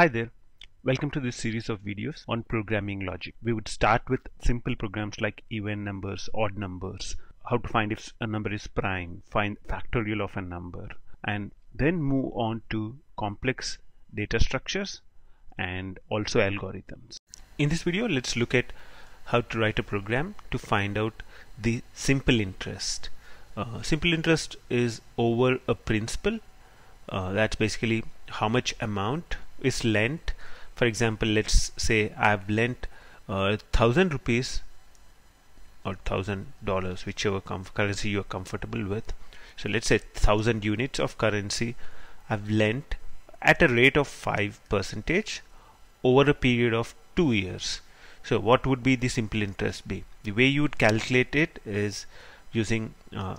Hi there. Welcome to this series of videos on programming logic. We would start with simple programs like even numbers, odd numbers, how to find if a number is prime, find factorial of a number, and then move on to complex data structures and also algorithms. In this video, let's look at how to write a program to find out the simple interest. Uh, simple interest is over a principal. Uh, that's basically how much amount is lent. For example let's say I've lent uh, thousand rupees or thousand dollars whichever currency you're comfortable with. So let's say thousand units of currency I've lent at a rate of 5 percentage over a period of two years. So what would be the simple interest be? The way you would calculate it is using uh,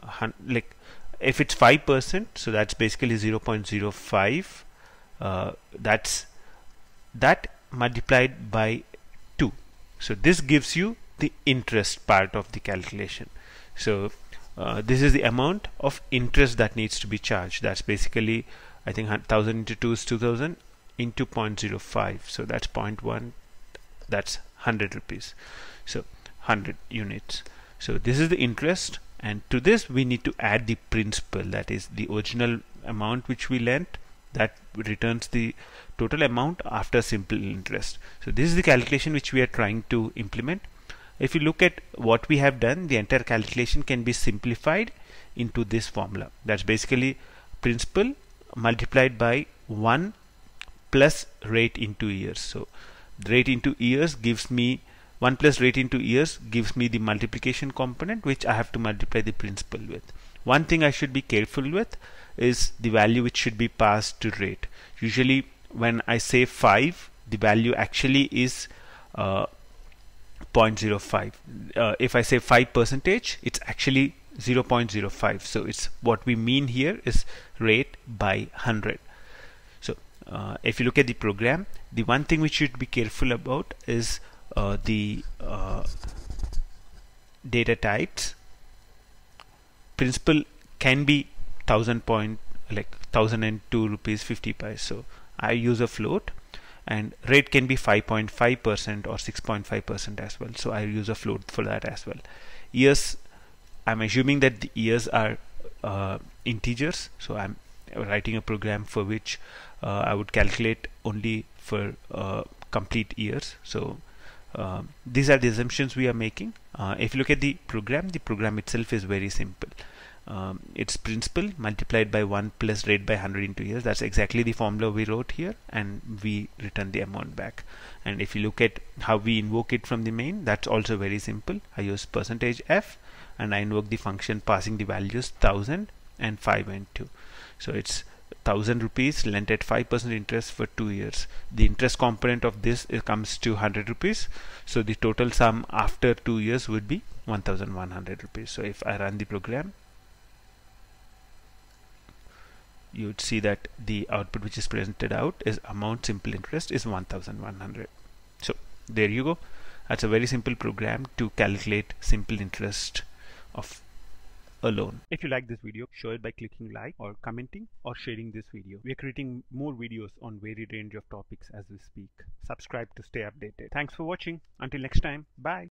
like if it's 5% so that's basically 0.05 uh, that's that multiplied by 2 so this gives you the interest part of the calculation. So uh, this is the amount of interest that needs to be charged. That's basically I think 1000 into 2 is 2000 into 0.05 so that's 0.1 that's 100 rupees. So 100 units. So this is the interest and to this we need to add the principal that is the original amount which we lent that returns the total amount after simple interest. So this is the calculation which we are trying to implement. If you look at what we have done, the entire calculation can be simplified into this formula. That's basically principal multiplied by 1 plus rate into years. So rate into years gives me 1 plus rate into years gives me the multiplication component which I have to multiply the principal with. One thing I should be careful with is the value which should be passed to rate. Usually when I say 5 the value actually is uh, 0.05 uh, if I say 5 percentage it's actually 0.05 so it's what we mean here is rate by 100 so uh, if you look at the program the one thing which you should be careful about is uh, the uh, data types. Principal can be thousand point like thousand and two rupees 50 paise so I use a float and rate can be 5.5 percent or 6.5 percent as well. So I use a float for that as well. Years I'm assuming that the years are uh, integers. So I'm writing a program for which uh, I would calculate only for uh, complete years. So uh, these are the assumptions we are making. Uh, if you look at the program the program itself is very simple um, its principal multiplied by 1 plus rate by 100 into years that's exactly the formula we wrote here and we return the amount back. And if you look at how we invoke it from the main that's also very simple. I use percentage f and I invoke the function passing the values 1000 and 5 and 2 so it's 1000 rupees lent at 5% interest for 2 years. The interest component of this comes to 100 rupees. So the total sum after 2 years would be 1100 rupees. So if I run the program you would see that the output which is presented out is amount simple interest is 1100 so there you go. That's a very simple program to calculate simple interest of a loan. If you like this video show it by clicking like or commenting or sharing this video. We are creating more videos on varied range of topics as we speak. Subscribe to stay updated. Thanks for watching. Until next time bye